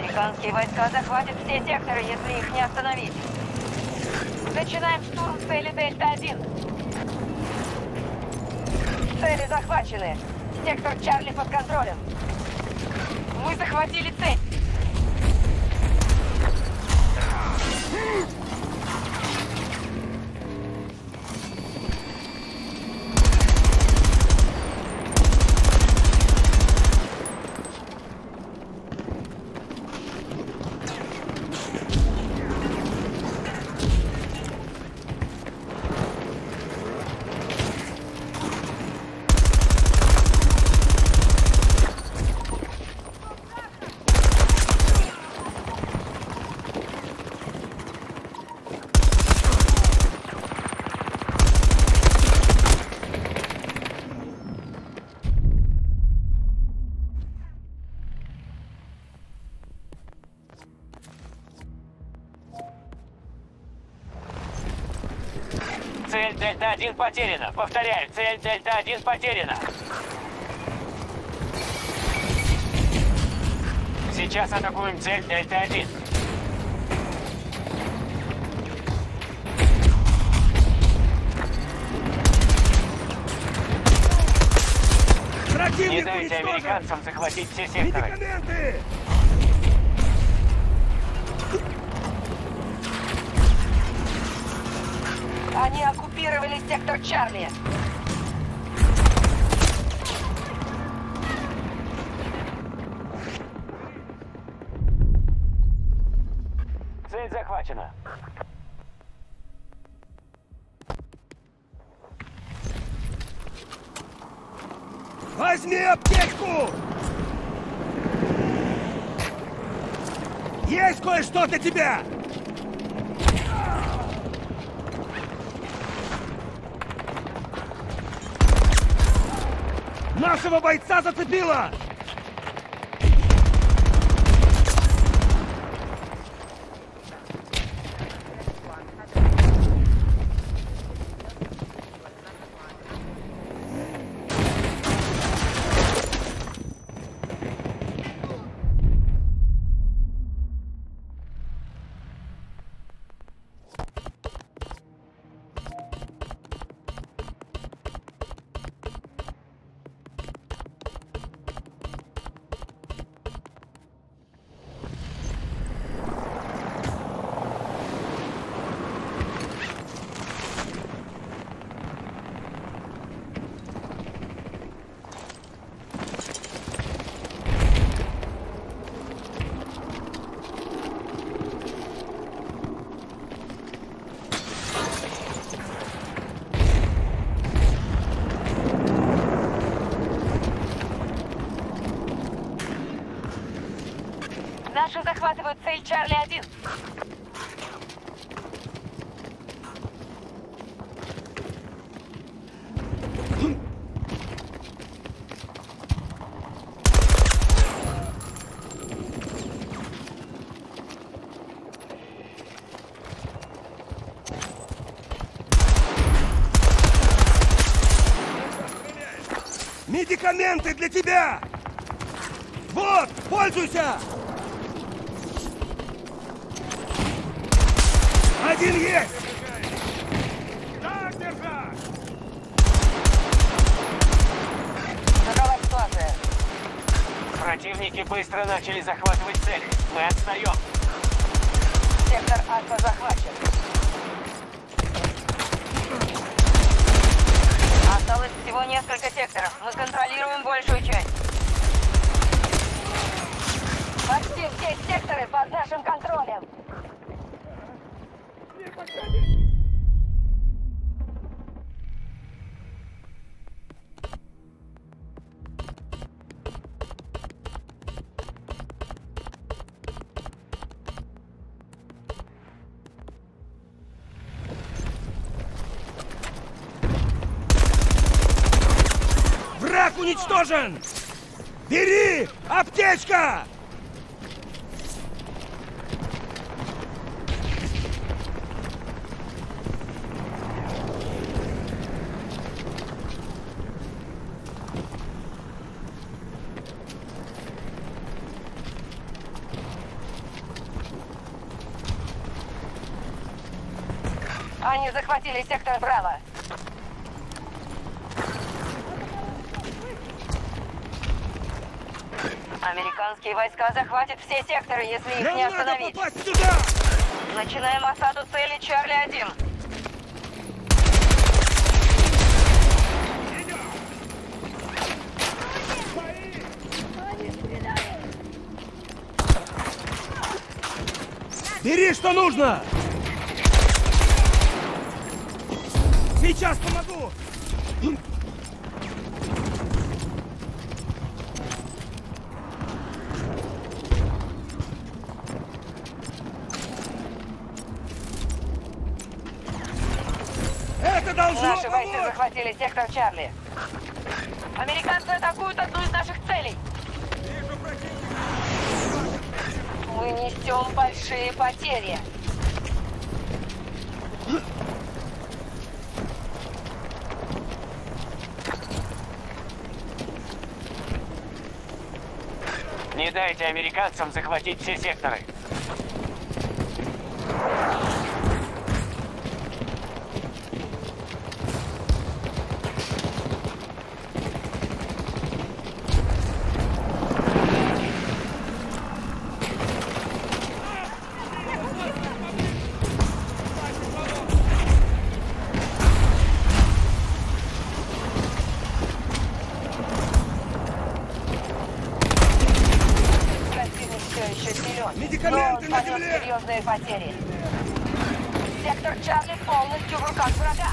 Американские войска захватят все секторы, если их не остановить. Начинаем штурм цели Дельта-1. Цели захвачены. Сектор Чарли под контролем. Мы захватили цель. Дельта-1 потеряна. Повторяю, цель Дельта-1 потеряна. Сейчас атакуем цель Дельта-1. Не дайте американцам захватить все секторы. Они оккупировали сектор Чарли. Цель захвачена. Возьми аптечку! Есть кое-что для тебя! Нашего бойца зацепило! Наши захватывают цель Чарли-1. Медикаменты для тебя! Вот, пользуйся! Один есть! Так держать! Какова ситуация? Противники быстро начали захватывать цели. Мы отстаем. Сектор Альфа захвачен. Осталось всего несколько секторов. Мы контролируем большую часть. Почти все секторы под нашим контролем. Враг уничтожен! Бери! Аптечка! Они захватили сектор Браво. Американские войска захватят все секторы, если их Нам не остановить. Начинаем осаду цели Чарли-1. Бери, что нужно! Сейчас помогу! Это должно Наши бойцы помочь! захватили сектор Чарли. Американцы атакуют одну из наших целей. Мы несем большие потери. Не дайте американцам захватить все секторы. Серьезные потери. Сектор Чарли полностью в руках врага.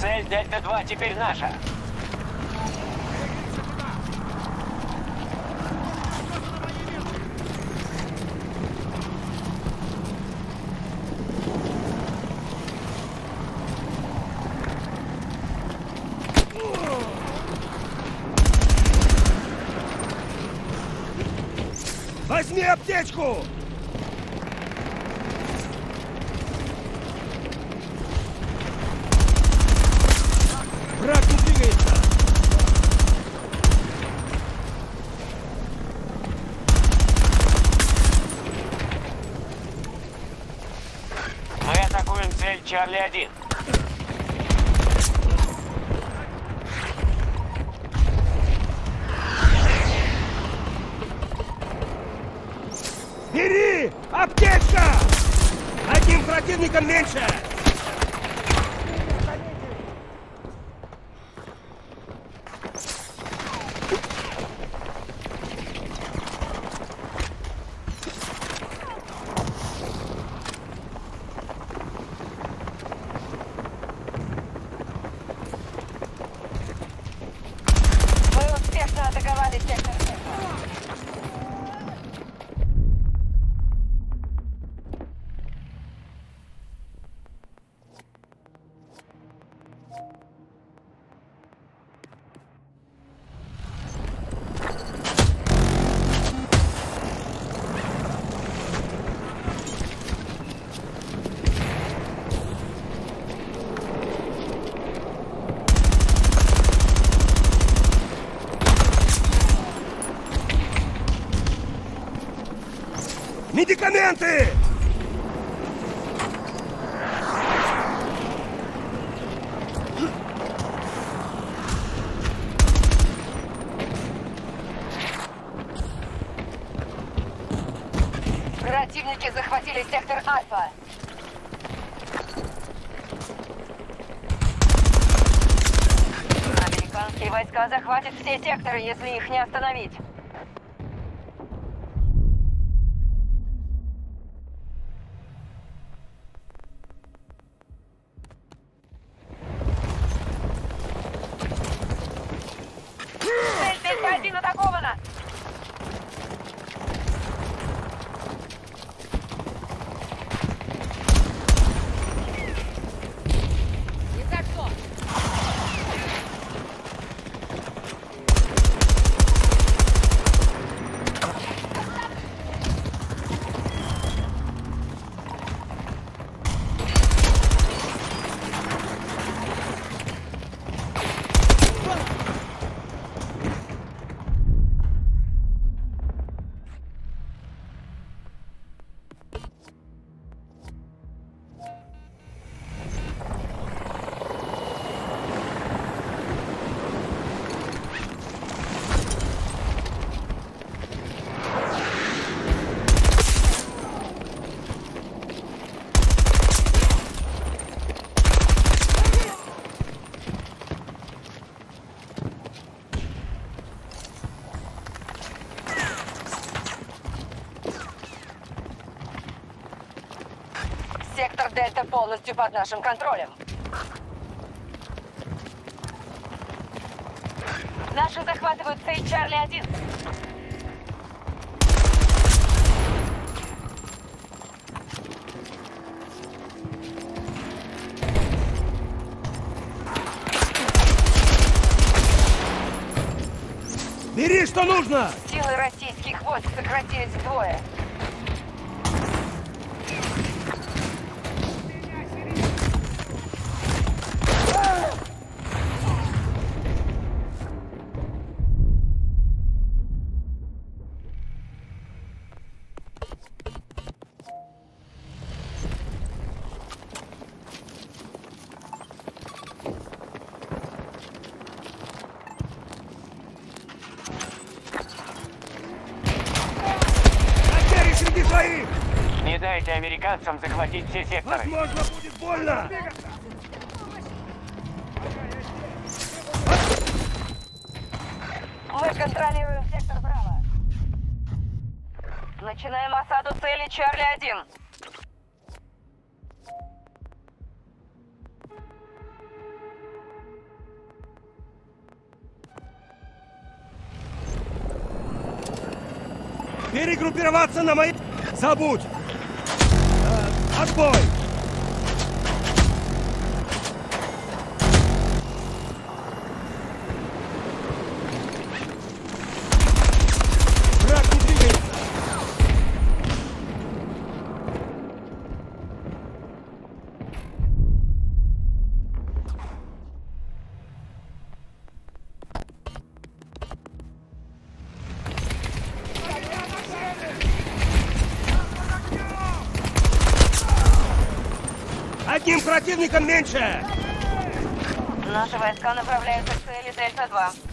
Цель Дельта-2 теперь наша. Возьми аптечку! Враг не двигается! Мы атакуем цель Чарли-1. Бери! Аптечка! Одним противником меньше! Мы успешно атаковали сектор Браво. Медикаменты! Противники захватили сектор Альфа. Американские войска захватят все секторы, если их не остановить. Полностью под нашим контролем. Наши захватывают цель Чарли-1. Бери, что нужно! Силы российских войск сократились вдвое. Дайте американцам захватить все секторы. Возможно, будет больно! Мы контролируем сектор Браво. Начинаем осаду цели Чарли-1. Перегруппироваться на мои... Забудь! boy! Одним противником меньше! Наши войска направляются к цели Дельта-2.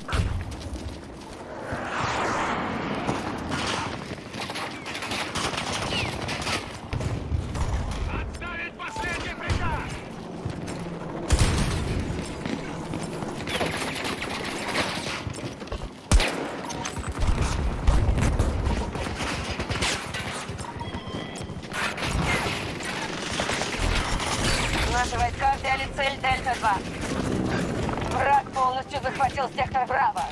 Сектор Браво.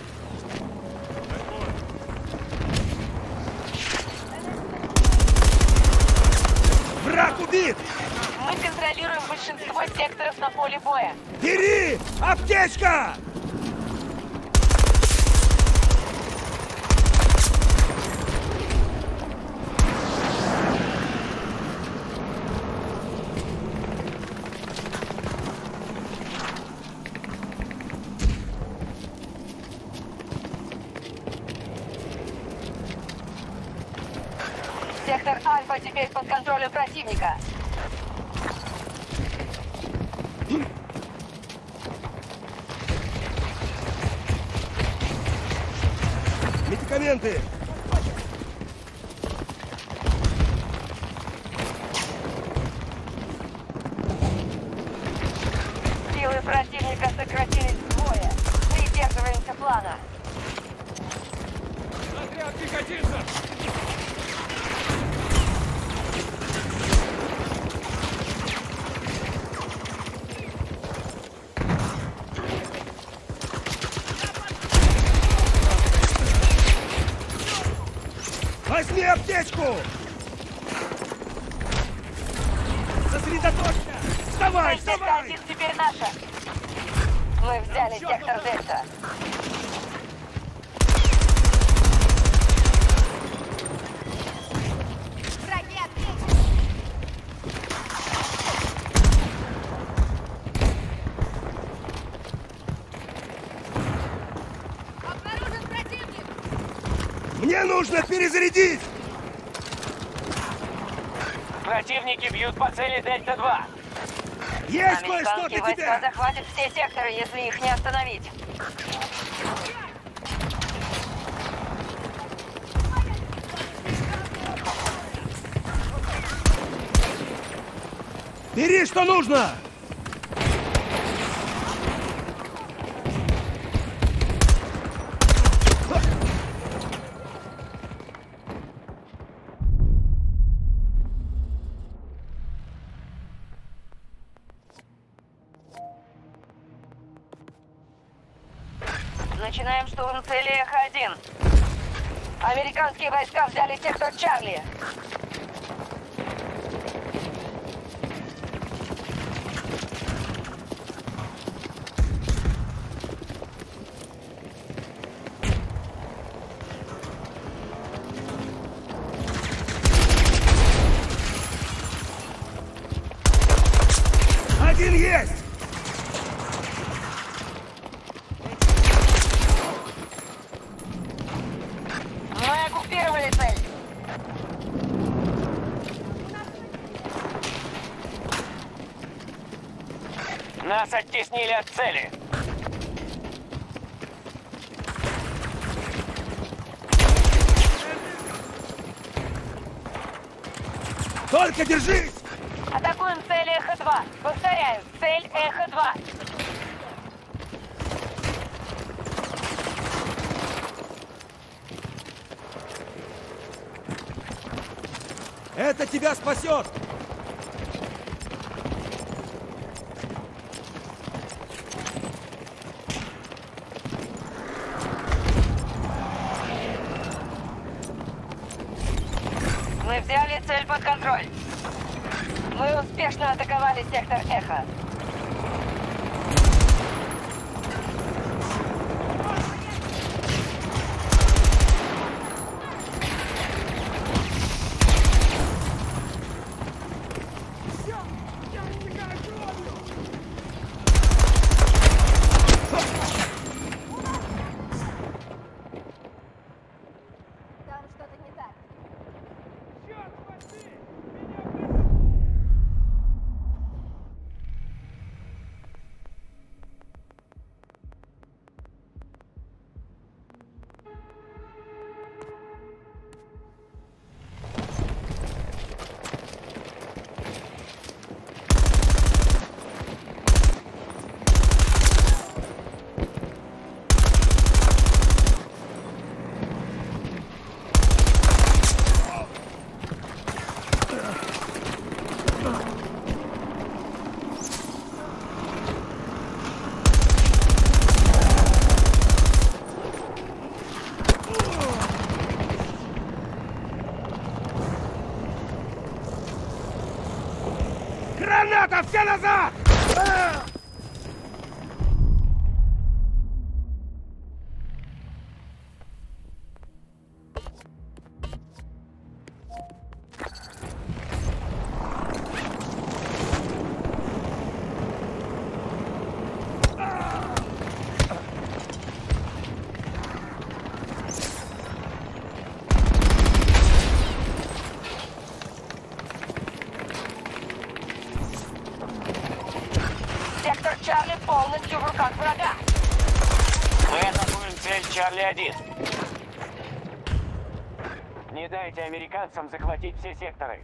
Враг убит! Мы контролируем большинство секторов на поле боя. Бери! Аптечка! Сектор Альфа теперь под контролем противника. Медикаменты! Силы противника сократились вдвое. Придерживаемся плана. Отряд пригодится! Аптечку! Сосредоточься! Вставай, Цель вставай! Дельта-1 теперь наша. Мы взяли сектор Дельта. Мне нужно перезарядить! Противники бьют по цели Дельта-2. Есть кое-что для войска тебя! захватят все секторы, если их не остановить. Бери, что нужно! Американские войска взяли сектор Чарли. Один есть! Мы оккупировали цель. Нас оттеснили от цели. Только держись! Атакуем цель Эхо-2. Повторяю, цель Эхо-2. Это тебя спасет! Мы взяли цель под контроль. Мы успешно атаковали сектор Эхо. Там что-то не так. Граната! Все американцам захватить все секторы.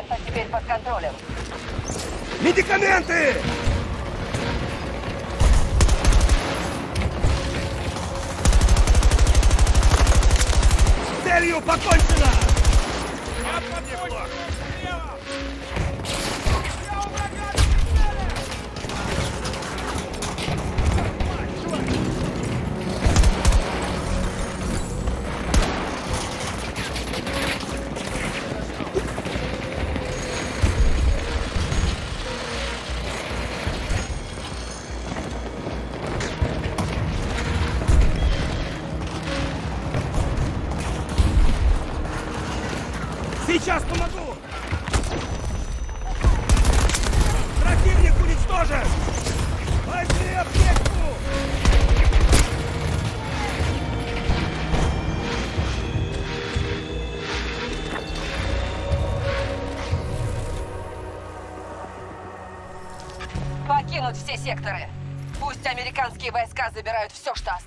Альфа теперь под контролем. Медикаменты! С Целью покончено! Сейчас помогу! Противник уничтожен! Возьми аптечку! Покинуть все секторы. Пусть американские войска забирают все, что.